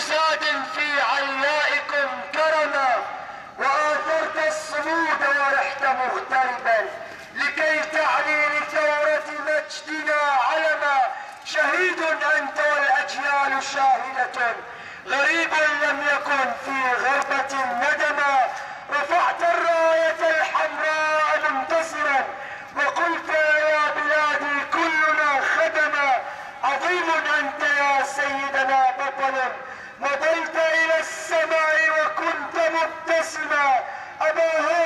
ساد في عيائكم كرما وآثرت الصمود ورحت مغتربا لكي تعني لثورة مجدنا علما شهيد أنت والأجيال شاهدة. غريب لم يكن في غربة ندما رفعت الراية الحمراء منتصرا وقلت يا بلادي كلنا خدما عظيم أنت يا سيدنا. مضيت إلى السماء وكنت مبتسما. أبا هاشم